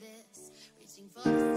this. Reaching for